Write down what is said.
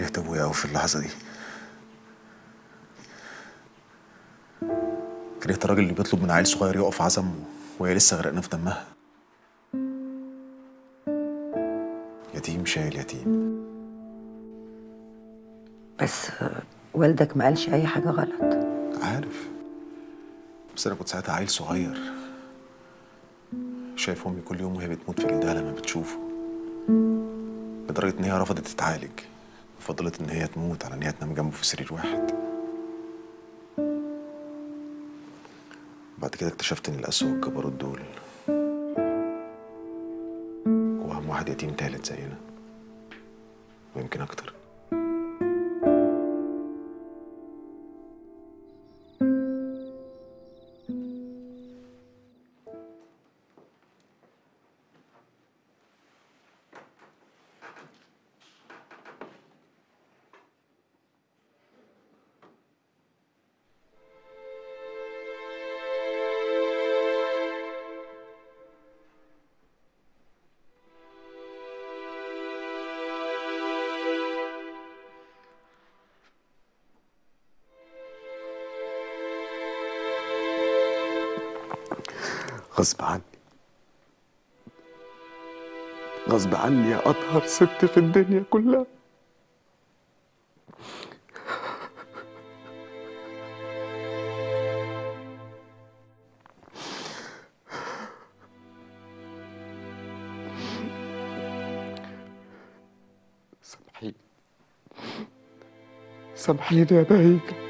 كرهت ابويا قوي في اللحظة دي. كرهت الراجل اللي بيطلب من عيل صغير يقف عزم وهي لسه غرقانة في دمها؟ يتيم شايل يتيم. بس والدك ما قالش أي حاجة غلط. عارف. بس أنا كنت ساعتها عيل صغير. شايف أمي كل يوم وهي بتموت في جلدها لما بتشوفه. لدرجة إن هي رفضت تتعالج. وفضلت إن هي تموت على إن هي تنام جنبه في سرير واحد. بعد كده اكتشفت ان القسوه والجبروت دول. جواهم واحد يتيم تالت زينا. ويمكن أكتر. غصب عني. غصب عني يا أطهر ست في الدنيا كلها. سامحيني. سامحيني يا بهيجة